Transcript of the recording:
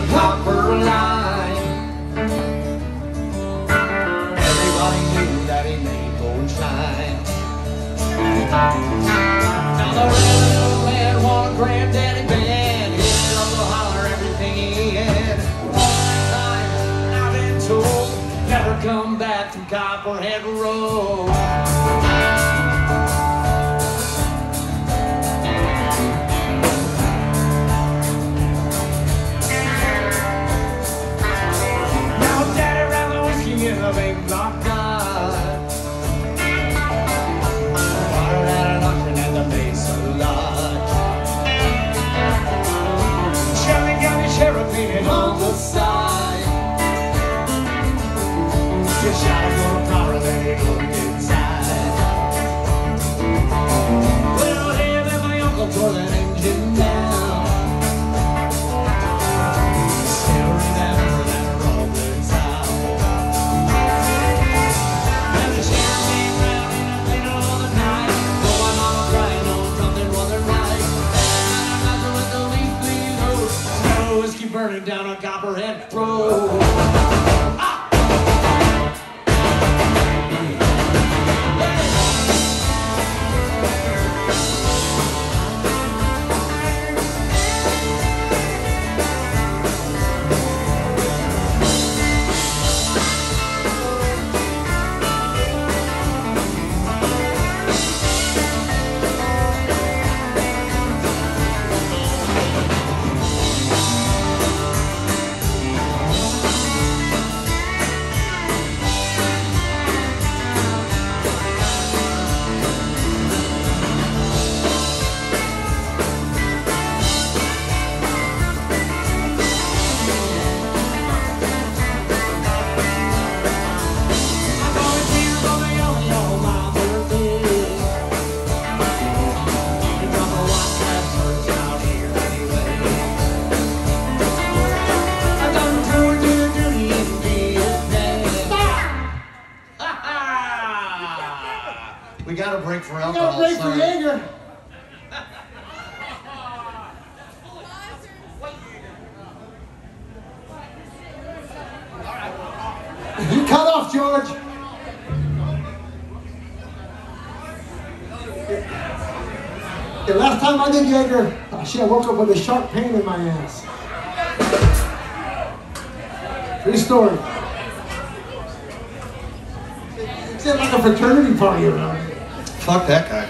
the copper line. Everybody knew that he made moonshine. Now the red man won granddaddy band. He had Uncle Holler everything he had. All time I've been told, never come back from Copperhead Road. Whiskey in burning down a Copperhead Road. We got a break for I got alcohol. a break for. Jaeger. You cut off, George. The last time I did Jaeger, oh shit, I woke up with a sharp pain in my ass. True story. It's like a fraternity party around here. Fuck that guy.